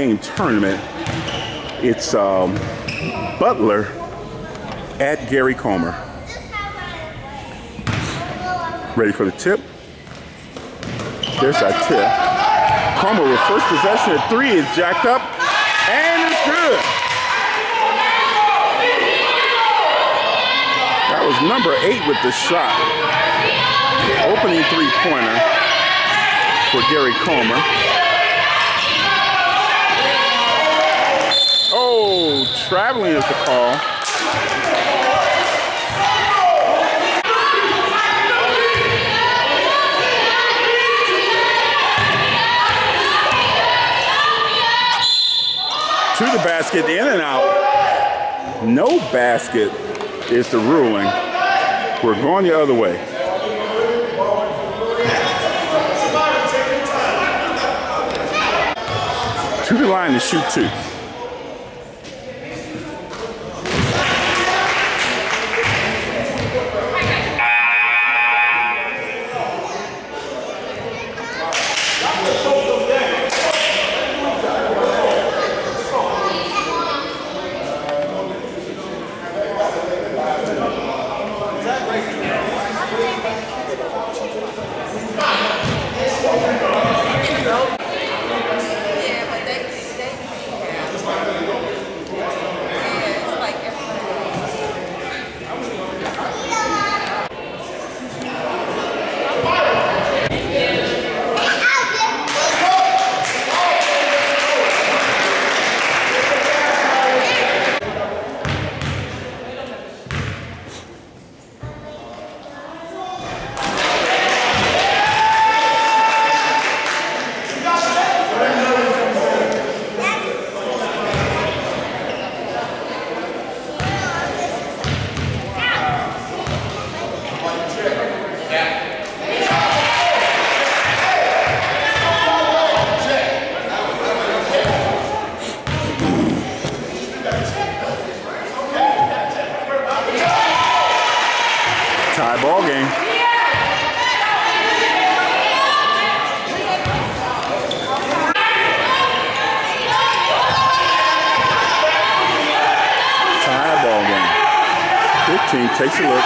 a two-game tournament. It's um, Butler at Gary Comer. Ready for the tip? There's our tip. Comer with first possession at three is jacked up and it's good. That was number eight with the shot. Opening three-pointer for Gary Comer. Traveling is the call. To the basket, in and out. No basket is the ruling. We're going the other way. To the line to shoot two. Takes a look,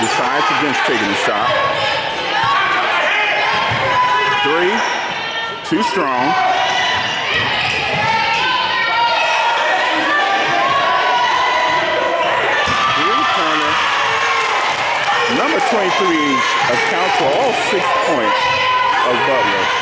decides against taking the shot. Three, too strong. Three-pointer. Number 23 accounts for all six points of Butler.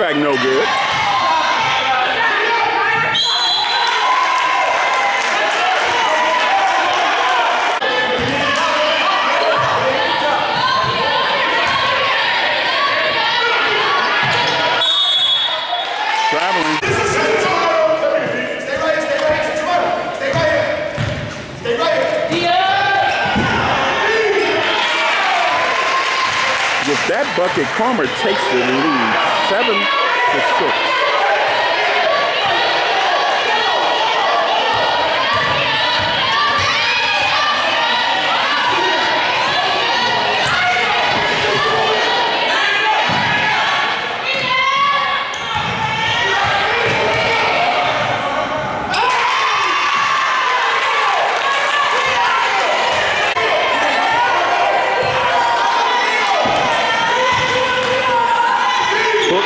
Putback no good. Bucket, Comer takes the lead, seven to six. Hook.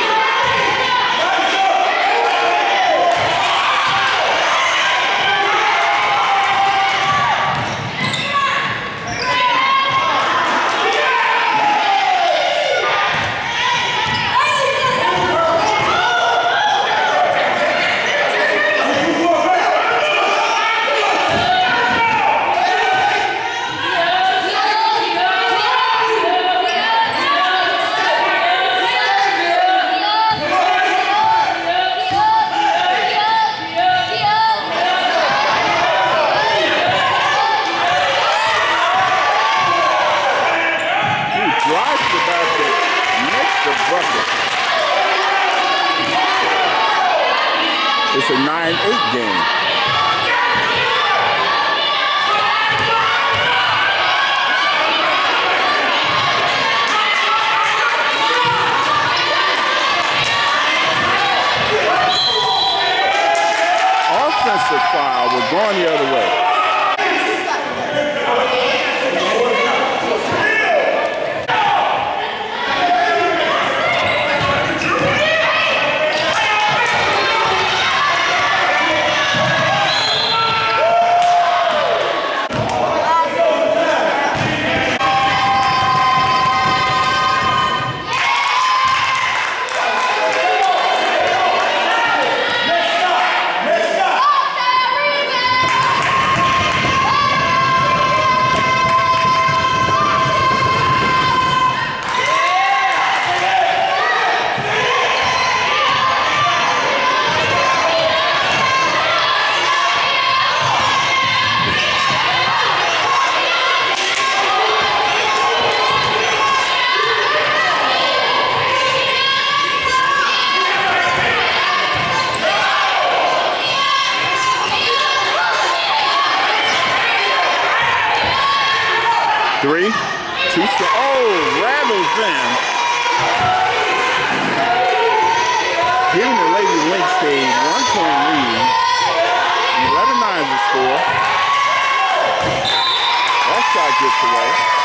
He drives the basket, makes the bucket. It's a 9-8 game. Offensive foul. We're going the other way. Three, two, st- oh, rattles in. Giving the Lady Lynx a one point lead. 11 9 is the score. Shot gets away.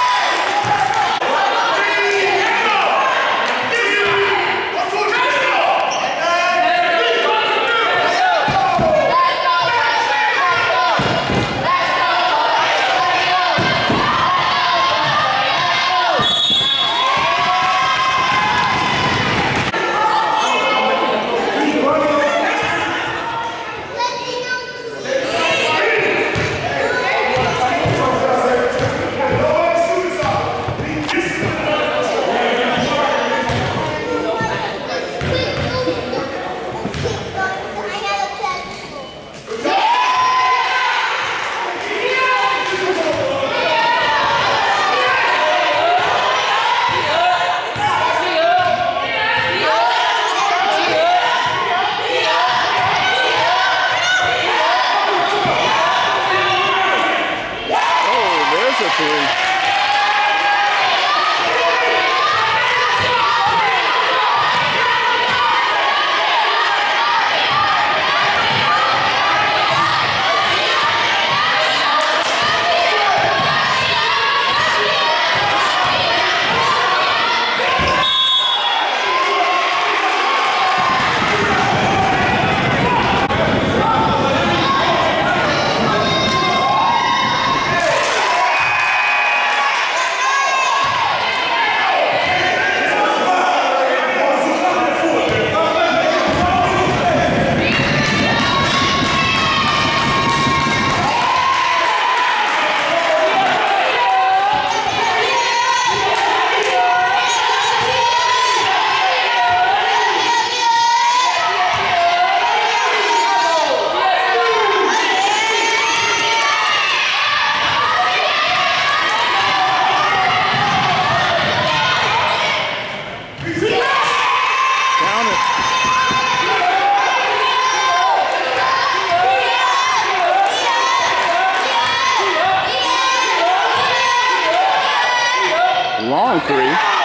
long three.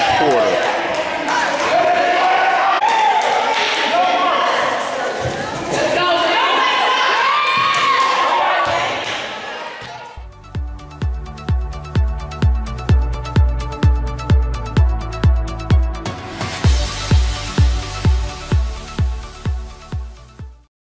First quarter.